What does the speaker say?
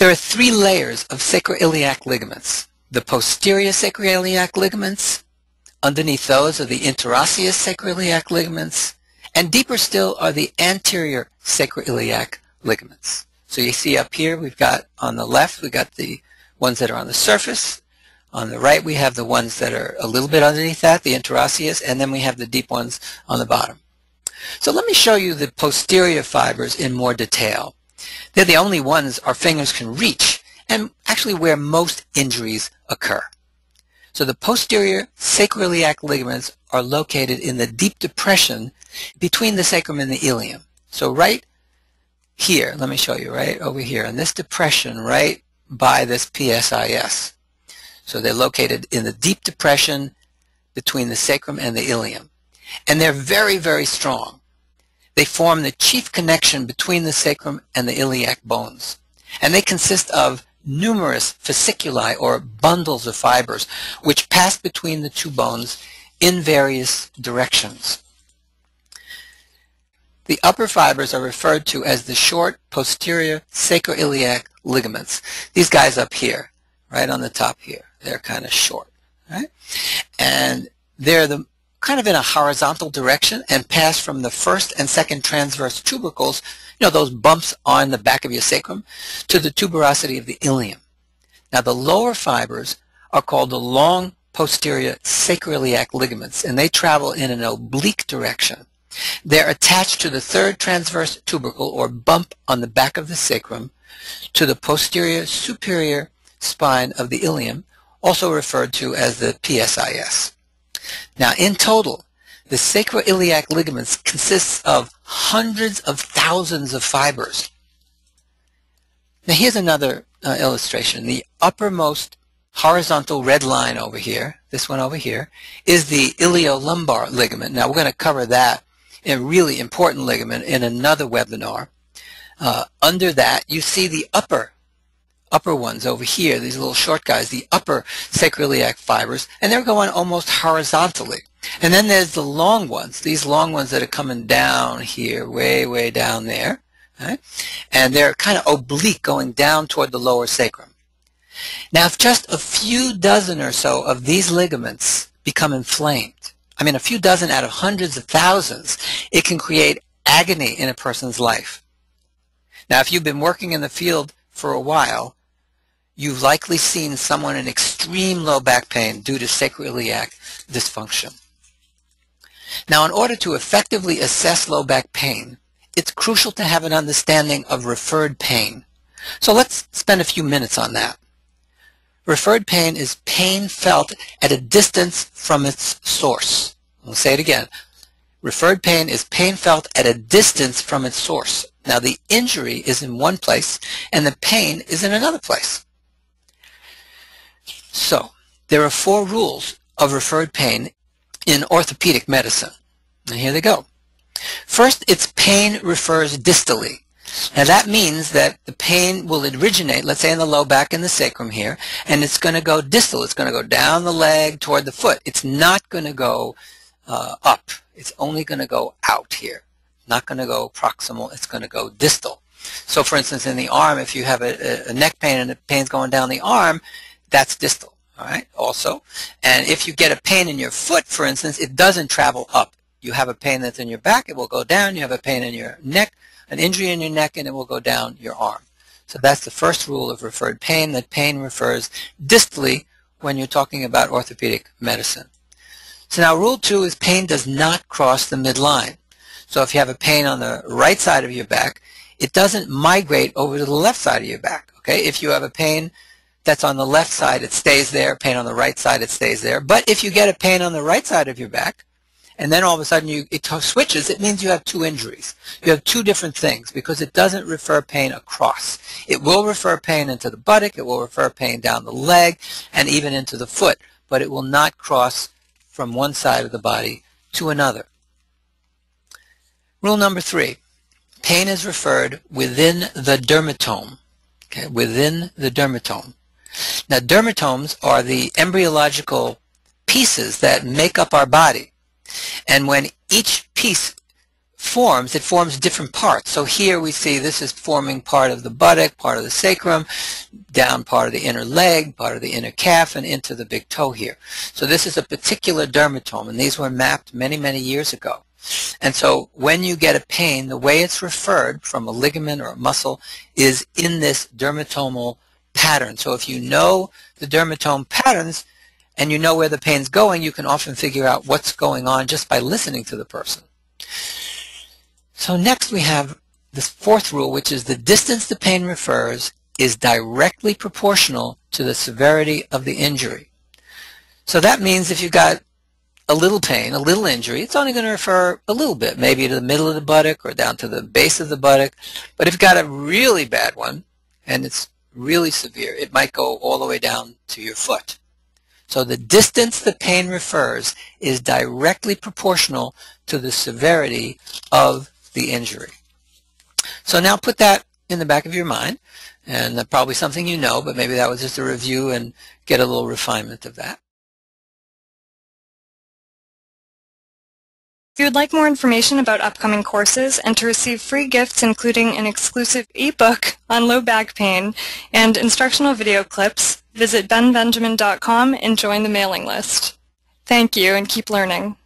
There are three layers of sacroiliac ligaments. The posterior sacroiliac ligaments, underneath those are the interosseous sacroiliac ligaments, and deeper still are the anterior sacroiliac ligaments. So you see up here we've got on the left we've got the ones that are on the surface. On the right we have the ones that are a little bit underneath that, the interosseous, and then we have the deep ones on the bottom. So let me show you the posterior fibers in more detail. They're the only ones our fingers can reach and actually where most injuries occur. So the posterior sacroiliac ligaments are located in the deep depression between the sacrum and the ilium. So right here, let me show you, right over here, in this depression right by this PSIS. So they're located in the deep depression between the sacrum and the ilium. And they're very, very strong. They form the chief connection between the sacrum and the iliac bones. And they consist of numerous fasciculi or bundles of fibers which pass between the two bones in various directions. The upper fibers are referred to as the short posterior sacroiliac ligaments. These guys up here, right on the top here, they're kind of short, right? And they're the kind of in a horizontal direction and pass from the first and second transverse tubercles, you know, those bumps on the back of your sacrum, to the tuberosity of the ilium. Now the lower fibers are called the long posterior sacroiliac ligaments, and they travel in an oblique direction. They're attached to the third transverse tubercle or bump on the back of the sacrum, to the posterior superior spine of the ilium, also referred to as the PSIS. Now, in total, the sacroiliac ligaments consists of hundreds of thousands of fibers. Now, here's another uh, illustration. The uppermost horizontal red line over here, this one over here, is the iliolumbar ligament. Now, we're going to cover that, a really important ligament, in another webinar. Uh, under that, you see the upper upper ones over here, these little short guys, the upper sacroiliac fibers, and they're going almost horizontally. And then there's the long ones, these long ones that are coming down here, way, way down there. Right? And they're kind of oblique going down toward the lower sacrum. Now, if just a few dozen or so of these ligaments become inflamed, I mean a few dozen out of hundreds of thousands, it can create agony in a person's life. Now, if you've been working in the field for a while, you've likely seen someone in extreme low back pain due to sacroiliac dysfunction. Now, in order to effectively assess low back pain, it's crucial to have an understanding of referred pain. So let's spend a few minutes on that. Referred pain is pain felt at a distance from its source. I'll say it again. Referred pain is pain felt at a distance from its source. Now the injury is in one place and the pain is in another place. So, there are four rules of referred pain in orthopedic medicine. And here they go. First, its pain refers distally. Now that means that the pain will originate, let's say in the low back in the sacrum here, and it's going to go distal. It's going to go down the leg toward the foot. It's not going to go uh, up. It's only going to go out here. Not going to go proximal. It's going to go distal. So for instance, in the arm, if you have a, a neck pain and the pain's going down the arm, that's distal, all right, also. And if you get a pain in your foot, for instance, it doesn't travel up. You have a pain that's in your back, it will go down. You have a pain in your neck, an injury in your neck, and it will go down your arm. So that's the first rule of referred pain, that pain refers distally when you're talking about orthopedic medicine. So now rule two is pain does not cross the midline. So if you have a pain on the right side of your back, it doesn't migrate over to the left side of your back. Okay, if you have a pain that's on the left side, it stays there. Pain on the right side, it stays there. But if you get a pain on the right side of your back, and then all of a sudden you, it switches, it means you have two injuries. You have two different things because it doesn't refer pain across. It will refer pain into the buttock, it will refer pain down the leg, and even into the foot, but it will not cross from one side of the body to another. Rule number three, pain is referred within the dermatome, okay, within the dermatome. Now, dermatomes are the embryological pieces that make up our body. And when each piece forms, it forms different parts. So here we see this is forming part of the buttock, part of the sacrum, down part of the inner leg, part of the inner calf, and into the big toe here. So this is a particular dermatome, and these were mapped many, many years ago. And so when you get a pain, the way it's referred from a ligament or a muscle is in this dermatomal pattern. So if you know the dermatome patterns and you know where the pain's going, you can often figure out what's going on just by listening to the person. So next we have this fourth rule, which is the distance the pain refers is directly proportional to the severity of the injury. So that means if you've got a little pain, a little injury, it's only going to refer a little bit, maybe to the middle of the buttock or down to the base of the buttock. But if you've got a really bad one, and it's really severe, it might go all the way down to your foot. So the distance the pain refers is directly proportional to the severity of the injury. So now put that in the back of your mind, and probably something you know, but maybe that was just a review and get a little refinement of that. If you would like more information about upcoming courses and to receive free gifts including an exclusive ebook on low back pain and instructional video clips, visit benbenjamin.com and join the mailing list. Thank you and keep learning.